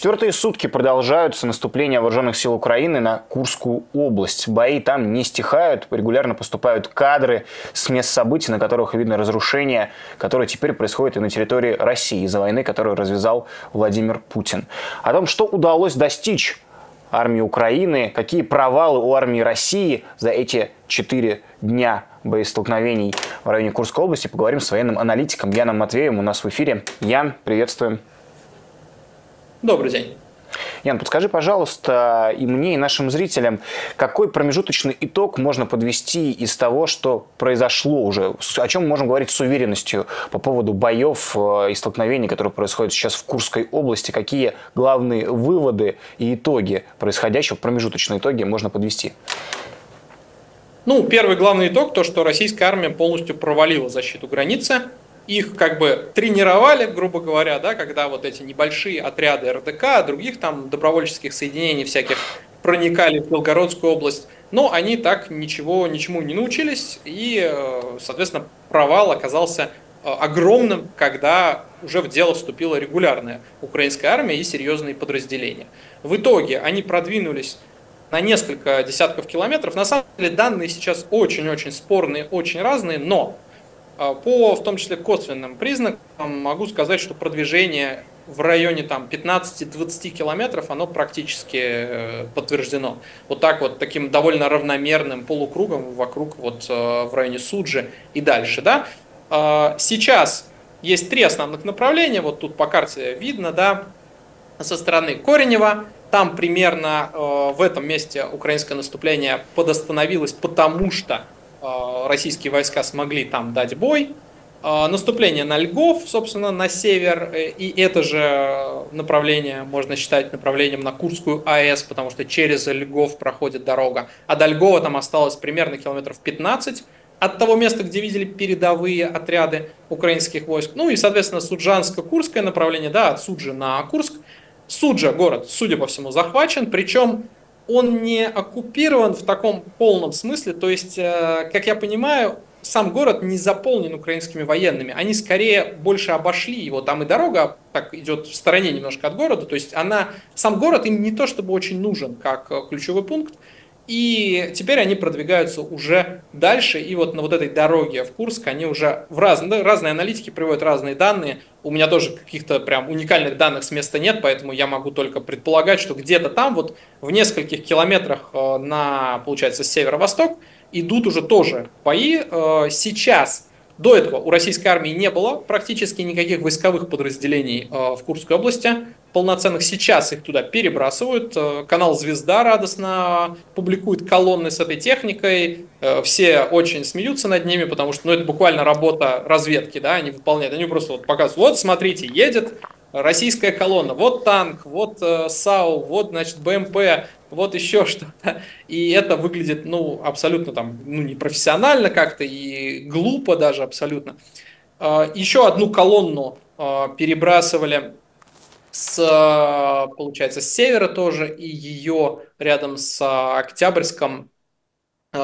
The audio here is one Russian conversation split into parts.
Четвертые сутки продолжаются наступления вооруженных сил Украины на Курскую область. Бои там не стихают, регулярно поступают кадры с мест событий, на которых видно разрушение, которое теперь происходит и на территории России из-за войны, которую развязал Владимир Путин. О том, что удалось достичь армии Украины, какие провалы у армии России за эти четыре дня боестолкновений в районе Курской области, поговорим с военным аналитиком Яном Матвеем у нас в эфире. Ян, приветствуем. Добрый день. Ян, подскажи, пожалуйста, и мне, и нашим зрителям, какой промежуточный итог можно подвести из того, что произошло уже? О чем мы можем говорить с уверенностью по поводу боев э, и столкновений, которые происходят сейчас в Курской области? Какие главные выводы и итоги происходящего, промежуточные итоги можно подвести? Ну, первый главный итог, то, что российская армия полностью провалила защиту границы, их как бы тренировали, грубо говоря, да, когда вот эти небольшие отряды РДК, других там добровольческих соединений всяких проникали в Белгородскую область, но они так ничего, ничему не научились, и, э, соответственно, провал оказался э, огромным, когда уже в дело вступила регулярная украинская армия и серьезные подразделения. В итоге они продвинулись на несколько десятков километров. На самом деле данные сейчас очень-очень спорные, очень разные, но по, в том числе, косвенным признакам могу сказать, что продвижение в районе там 15-20 километров, оно практически э, подтверждено. Вот так вот, таким довольно равномерным полукругом вокруг вот э, в районе Суджи и дальше, да. А, сейчас есть три основных направления, вот тут по карте видно, да, со стороны Коренева, там примерно э, в этом месте украинское наступление подостановилось, потому что российские войска смогли там дать бой. Э, наступление на Льгов, собственно, на север, э, и это же направление можно считать направлением на Курскую АЭС, потому что через Льгов проходит дорога, а до Льгова там осталось примерно километров 15 от того места, где видели передовые отряды украинских войск. Ну и, соответственно, Суджанско-Курское направление, да, от Суджи на Курск. Суджа, город, судя по всему, захвачен, причем он не оккупирован в таком полном смысле, то есть, э, как я понимаю, сам город не заполнен украинскими военными. Они скорее больше обошли его. Там и дорога так идет в стороне немножко от города. То есть она, сам город им не то чтобы очень нужен как э, ключевой пункт. И теперь они продвигаются уже дальше. И вот на вот этой дороге в Курск они уже в разные, разные аналитики приводят разные данные. У меня тоже каких-то прям уникальных данных с места нет, поэтому я могу только предполагать, что где-то там вот в нескольких километрах э, на, получается, северо-восток идут уже тоже бои. Э, сейчас до этого у российской армии не было практически никаких войсковых подразделений э, в Курской области полноценных. Сейчас их туда перебрасывают. Э, канал «Звезда» радостно публикует колонны с этой техникой. Э, все очень смеются над ними, потому что ну, это буквально работа разведки, да, они выполняют. Они просто вот показывают, вот смотрите, едет российская колонна, вот танк, вот э, САУ, вот, значит, БМП, вот еще что-то. И это выглядит, ну, абсолютно там, ну, непрофессионально как-то и глупо даже абсолютно. Еще одну колонну перебрасывали с, получается, с севера тоже, и ее рядом с Октябрьском, э,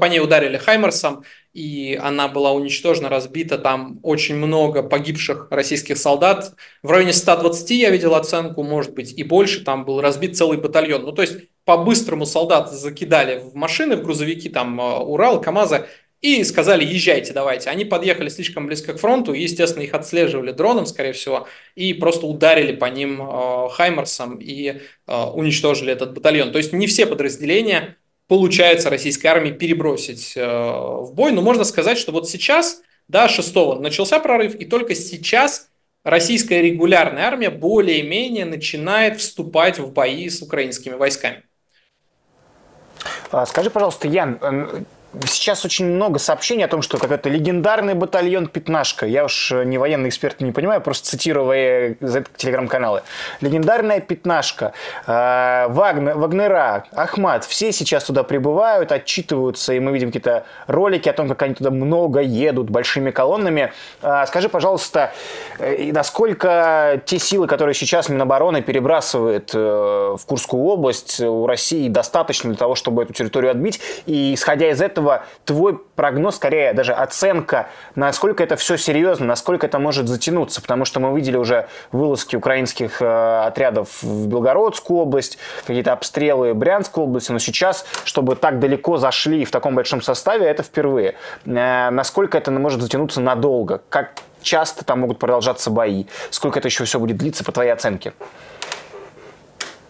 по ней ударили Хаймерсом, и она была уничтожена, разбита, там очень много погибших российских солдат, в районе 120 я видел оценку, может быть и больше, там был разбит целый батальон, ну то есть по-быстрому солдат закидали в машины, в грузовики, там э, Урал, КАМАЗы, и сказали, езжайте, давайте. Они подъехали слишком близко к фронту, и, естественно, их отслеживали дроном, скорее всего, и просто ударили по ним э, Хаймерсом и э, уничтожили этот батальон. То есть не все подразделения получается российской армии перебросить э, в бой, но можно сказать, что вот сейчас, да, 6 начался прорыв, и только сейчас российская регулярная армия более-менее начинает вступать в бои с украинскими войсками. А, скажи, пожалуйста, Ян, Сейчас очень много сообщений о том, что какой-то легендарный батальон «Пятнашка». Я уж не военный эксперт, не понимаю, просто цитируя телеграм-каналы. Легендарная «Пятнашка», э, Вагнер, Вагнера, Ахмат. Все сейчас туда прибывают, отчитываются, и мы видим какие-то ролики о том, как они туда много едут большими колоннами. Э, скажи, пожалуйста, э, насколько те силы, которые сейчас Минобороны перебрасывает в Курскую область, у России достаточно для того, чтобы эту территорию отбить? И исходя из этого, этого твой прогноз, скорее даже оценка, насколько это все серьезно, насколько это может затянуться, потому что мы видели уже вылазки украинских э, отрядов в Белгородскую область, какие-то обстрелы Брянской области, но сейчас, чтобы так далеко зашли в таком большом составе, это впервые. Э, насколько это может затянуться надолго? Как часто там могут продолжаться бои? Сколько это еще все будет длиться, по твоей оценке?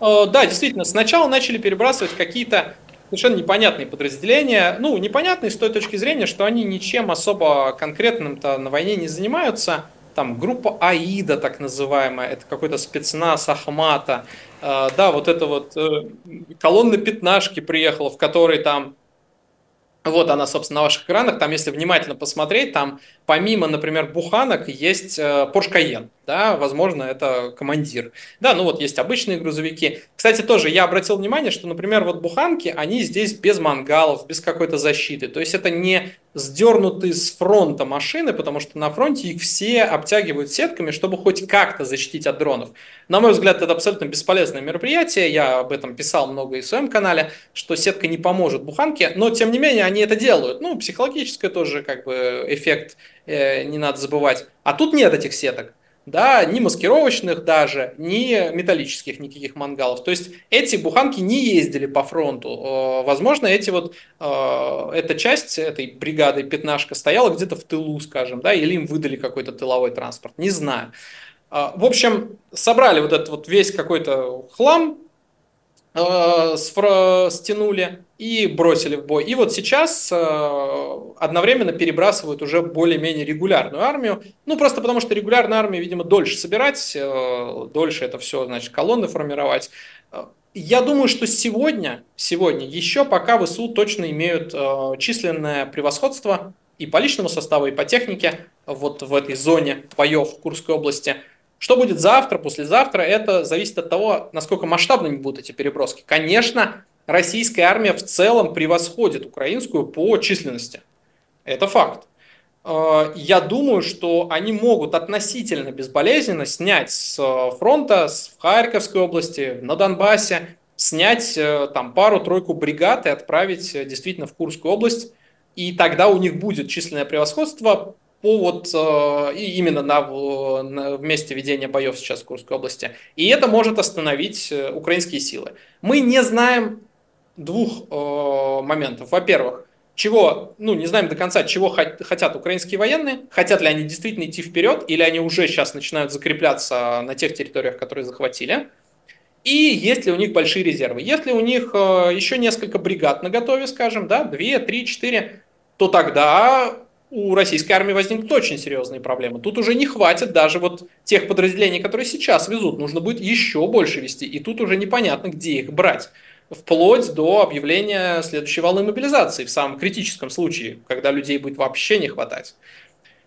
Э, да, действительно, сначала начали перебрасывать какие-то совершенно непонятные подразделения. Ну, непонятные с той точки зрения, что они ничем особо конкретным-то на войне не занимаются. Там группа АИДа, так называемая, это какой-то спецназ Ахмата. Э, да, вот это вот э, колонна пятнашки приехала, в которой там вот она, собственно, на ваших экранах. Там, если внимательно посмотреть, там помимо, например, буханок, есть э, Porsche Cayenne. Да, возможно, это командир. Да, ну вот есть обычные грузовики. Кстати, тоже я обратил внимание, что, например, вот буханки, они здесь без мангалов, без какой-то защиты. То есть это не сдернутые с фронта машины, потому что на фронте их все обтягивают сетками, чтобы хоть как-то защитить от дронов. На мой взгляд, это абсолютно бесполезное мероприятие. Я об этом писал много и в своем канале, что сетка не поможет буханке, но тем не менее они это делают. Ну, психологическое тоже как бы эффект э, не надо забывать. А тут нет этих сеток да, ни маскировочных даже, ни металлических никаких мангалов. То есть эти буханки не ездили по фронту. Э, возможно, эти вот, э, эта часть этой бригады пятнашка стояла где-то в тылу, скажем, да, или им выдали какой-то тыловой транспорт, не знаю. Э, в общем, собрали вот этот вот весь какой-то хлам, стянули и бросили в бой. И вот сейчас э, одновременно перебрасывают уже более-менее регулярную армию. Ну, просто потому что регулярная армия, видимо, дольше собирать, э, дольше это все, значит, колонны формировать. Э, я думаю, что сегодня, сегодня еще пока ВСУ точно имеют э, численное превосходство и по личному составу, и по технике вот в этой зоне боев в Курской области – что будет завтра, послезавтра, это зависит от того, насколько масштабными будут эти переброски. Конечно, российская армия в целом превосходит украинскую по численности. Это факт. Э, я думаю, что они могут относительно безболезненно снять с фронта в Харьковской области, на Донбассе, снять э, там пару-тройку бригад и отправить э, действительно в Курскую область. И тогда у них будет численное превосходство повод э, именно на, на, месте ведения боев сейчас в Курской области. И это может остановить э, украинские силы. Мы не знаем двух э, моментов. Во-первых, чего, ну, не знаем до конца, чего хотят украинские военные, хотят ли они действительно идти вперед, или они уже сейчас начинают закрепляться на тех территориях, которые захватили, и есть ли у них большие резервы. Если у них э, еще несколько бригад на готове, скажем, да, 2, 3, 4, то тогда у российской армии возникнут очень серьезные проблемы. Тут уже не хватит даже вот тех подразделений, которые сейчас везут. Нужно будет еще больше вести. И тут уже непонятно, где их брать. Вплоть до объявления следующей волны мобилизации в самом критическом случае, когда людей будет вообще не хватать.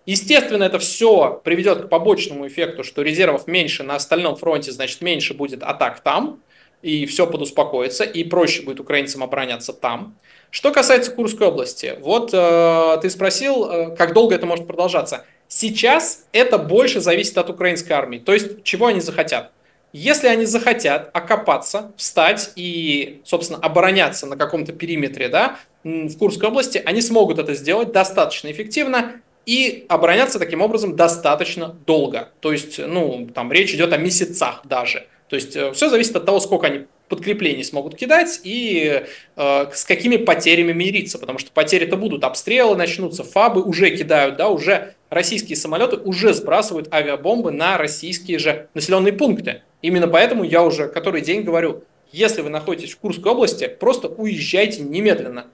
Естественно, это все приведет к побочному эффекту, что резервов меньше на остальном фронте, значит, меньше будет атак там, и все подуспокоится, и проще будет украинцам обороняться там. Что касается Курской области, вот э, ты спросил, э, как долго это может продолжаться. Сейчас это больше зависит от украинской армии, то есть чего они захотят. Если они захотят окопаться, встать и, собственно, обороняться на каком-то периметре да, в Курской области, они смогут это сделать достаточно эффективно и обороняться таким образом достаточно долго. То есть, ну, там речь идет о месяцах даже. То есть, э, все зависит от того, сколько они подкреплений смогут кидать и э, с какими потерями мириться, потому что потери-то будут, обстрелы начнутся, фабы уже кидают, да, уже российские самолеты уже сбрасывают авиабомбы на российские же населенные пункты. Именно поэтому я уже который день говорю, если вы находитесь в Курской области, просто уезжайте немедленно.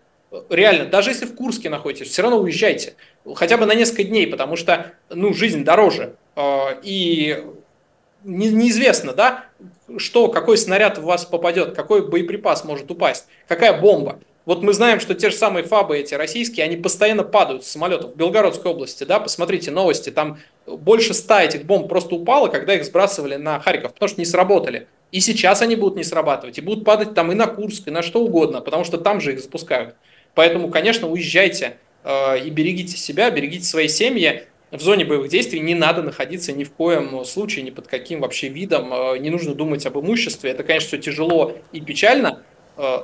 Реально, даже если в Курске находитесь, все равно уезжайте. Хотя бы на несколько дней, потому что, ну, жизнь дороже. Э, и неизвестно, да, что, какой снаряд в вас попадет, какой боеприпас может упасть, какая бомба. Вот мы знаем, что те же самые фабы эти российские, они постоянно падают с самолетов в Белгородской области, да, посмотрите новости, там больше ста этих бомб просто упало, когда их сбрасывали на Харьков, потому что не сработали. И сейчас они будут не срабатывать, и будут падать там и на Курск, и на что угодно, потому что там же их запускают. Поэтому, конечно, уезжайте э, и берегите себя, берегите свои семьи в зоне боевых действий не надо находиться ни в коем случае, ни под каким вообще видом. Э, не нужно думать об имуществе. Это, конечно, все тяжело и печально,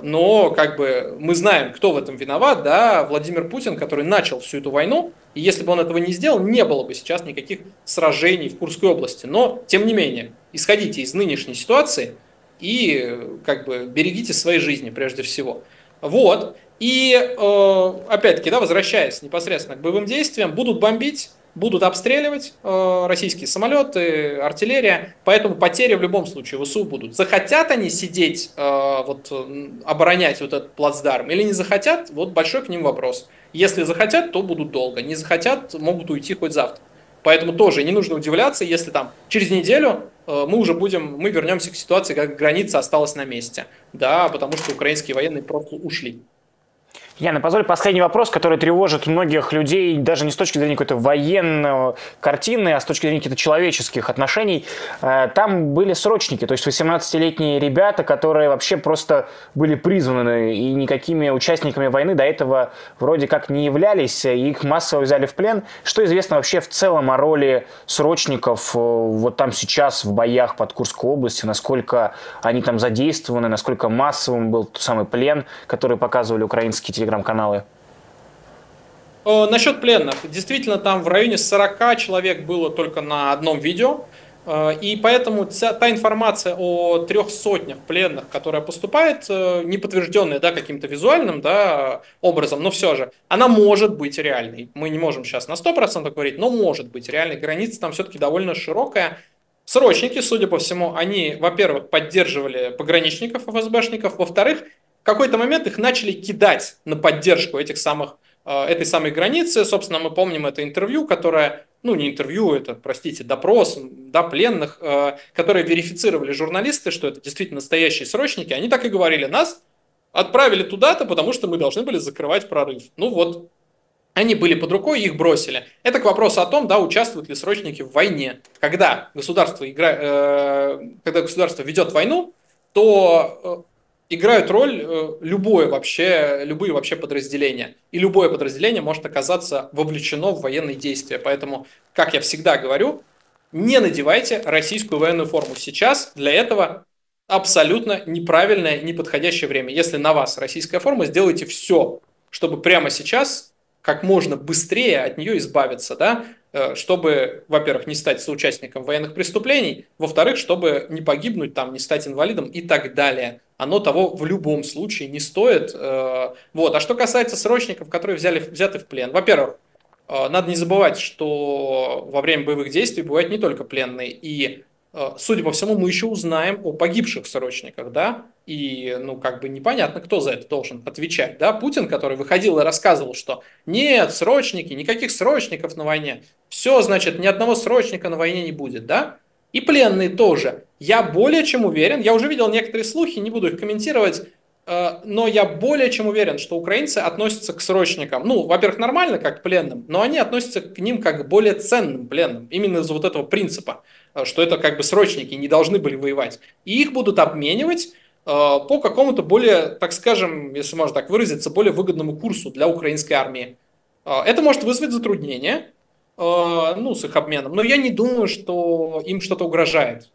но как бы мы знаем, кто в этом виноват, да, Владимир Путин, который начал всю эту войну, и если бы он этого не сделал, не было бы сейчас никаких сражений в Курской области. Но, тем не менее, исходите из нынешней ситуации и как бы берегите своей жизни прежде всего. Вот. И э, опять-таки, да, возвращаясь непосредственно к боевым действиям, будут бомбить, будут обстреливать э, российские самолеты, артиллерия, поэтому потери в любом случае ВСУ будут. Захотят они сидеть, э, вот, оборонять вот этот плацдарм или не захотят, вот большой к ним вопрос. Если захотят, то будут долго, не захотят, могут уйти хоть завтра. Поэтому тоже не нужно удивляться, если там через неделю э, мы уже будем, мы вернемся к ситуации, как граница осталась на месте, да, потому что украинские военные просто ушли. Яна, позволь последний вопрос, который тревожит многих людей даже не с точки зрения какой-то военной картины, а с точки зрения каких-то человеческих отношений. Э, там были срочники, то есть 18-летние ребята, которые вообще просто были призваны и никакими участниками войны до этого вроде как не являлись, и их массово взяли в плен. Что известно вообще в целом о роли срочников э, вот там сейчас в боях под Курской областью, насколько они там задействованы, насколько массовым был тот самый плен, который показывали украинские телевизоры телеграм-каналы? Насчет пленных. Действительно, там в районе 40 человек было только на одном видео. Э, и поэтому та информация о трех сотнях пленных, которая поступает, э, не подтвержденная да, каким-то визуальным да, образом, но все же, она может быть реальной. Мы не можем сейчас на 100% говорить, но может быть реальной. Граница там все-таки довольно широкая. Срочники, судя по всему, они, во-первых, поддерживали пограничников, ФСБшников, во-вторых, какой-то момент их начали кидать на поддержку этих самых, э, этой самой границы. Собственно, мы помним это интервью, которое, ну не интервью, это, простите, допрос, да, пленных, э, которые верифицировали журналисты, что это действительно настоящие срочники. Они так и говорили, нас отправили туда-то, потому что мы должны были закрывать прорыв. Ну вот, они были под рукой, их бросили. Это к вопросу о том, да, участвуют ли срочники в войне. Когда государство, игра, э, когда государство ведет войну, то играют роль э, любое вообще, любые вообще подразделения. И любое подразделение может оказаться вовлечено в военные действия. Поэтому, как я всегда говорю, не надевайте российскую военную форму сейчас. Для этого абсолютно неправильное, неподходящее время. Если на вас российская форма, сделайте все, чтобы прямо сейчас как можно быстрее от нее избавиться, да, чтобы, во-первых, не стать соучастником военных преступлений, во-вторых, чтобы не погибнуть, там, не стать инвалидом и так далее. Оно того в любом случае не стоит. Э, вот. А что касается срочников, которые взяли, взяты в плен, во-первых, э, надо не забывать, что во время боевых действий бывают не только пленные, и судя по всему, мы еще узнаем о погибших срочниках, да, и, ну, как бы непонятно, кто за это должен отвечать, да, Путин, который выходил и рассказывал, что нет, срочники, никаких срочников на войне, все, значит, ни одного срочника на войне не будет, да, и пленные тоже. Я более чем уверен, я уже видел некоторые слухи, не буду их комментировать, э, но я более чем уверен, что украинцы относятся к срочникам, ну, во-первых, нормально, как к пленным, но они относятся к ним как к более ценным пленным, именно из-за вот этого принципа, э, что это как бы срочники, не должны были воевать. И их будут обменивать Э, по какому-то более, так скажем, если можно так выразиться, более выгодному курсу для украинской армии. Э, это может вызвать затруднения, э, ну, с их обменом, но я не думаю, что им что-то угрожает,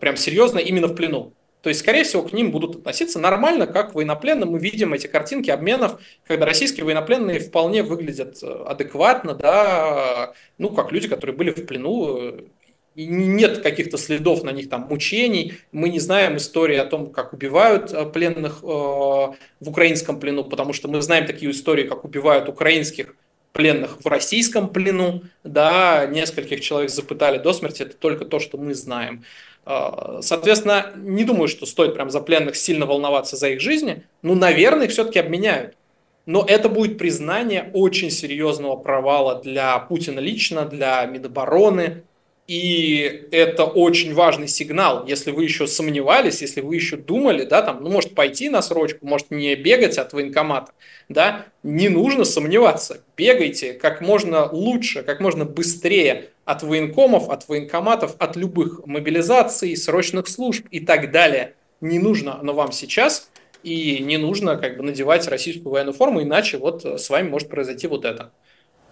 прям серьезно, именно в плену. То есть, скорее всего, к ним будут относиться нормально, как к военнопленным. Мы видим эти картинки обменов, когда российские военнопленные вполне выглядят адекватно, да, ну, как люди, которые были в плену, нет каких-то следов на них там мучений, мы не знаем истории о том, как убивают э, пленных э, в украинском плену, потому что мы знаем такие истории, как убивают украинских пленных в российском плену, да, нескольких человек запытали до смерти, это только то, что мы знаем. Э, соответственно, не думаю, что стоит прям за пленных сильно волноваться за их жизни, ну, наверное, их все-таки обменяют. Но это будет признание очень серьезного провала для Путина лично, для Минобороны, и это очень важный сигнал, если вы еще сомневались, если вы еще думали, да, там, ну, может, пойти на срочку, может, не бегать от военкомата, да, не нужно сомневаться. Бегайте как можно лучше, как можно быстрее от военкомов, от военкоматов, от любых мобилизаций, срочных служб и так далее. Не нужно оно вам сейчас, и не нужно как бы надевать российскую военную форму, иначе вот с вами может произойти вот это.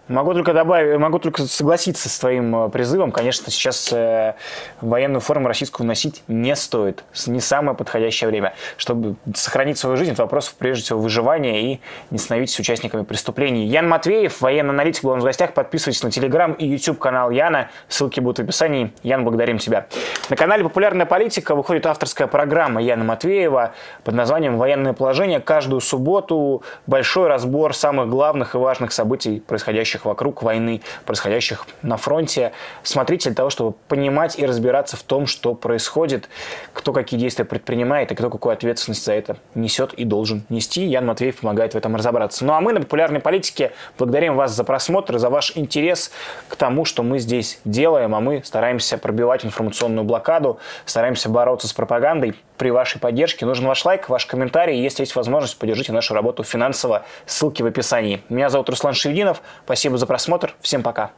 Могу только добавить, могу только согласиться с твоим э, призывом. Конечно, сейчас э, военную форму российскую носить не стоит. Не самое подходящее время. Чтобы сохранить свою жизнь, это вопрос, прежде всего, выживания и не становитесь участниками преступлений. Ян Матвеев, военный аналитик, был нас в гостях. Подписывайтесь на телеграм и YouTube канал Яна. Ссылки будут в описании. Ян, благодарим тебя. На канале «Популярная политика» выходит авторская программа Яна Матвеева под названием «Военное положение». Каждую субботу большой разбор самых главных и важных событий, происходящих происходящих вокруг войны, происходящих на фронте. Смотрите для того, чтобы понимать и разбираться в том, что происходит, кто какие действия предпринимает и кто какую ответственность за это несет и должен нести. Ян Матвеев помогает в этом разобраться. Ну а мы на популярной политике благодарим вас за просмотр за ваш интерес к тому, что мы здесь делаем, а мы стараемся пробивать информационную блокаду, стараемся бороться с пропагандой. При вашей поддержке нужен ваш лайк, ваш комментарий. Если есть возможность, поддержите нашу работу финансово. Ссылки в описании. Меня зовут Руслан Шевдинов. Спасибо за просмотр. Всем пока.